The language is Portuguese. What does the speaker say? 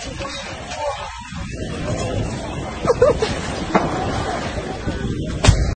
Oh.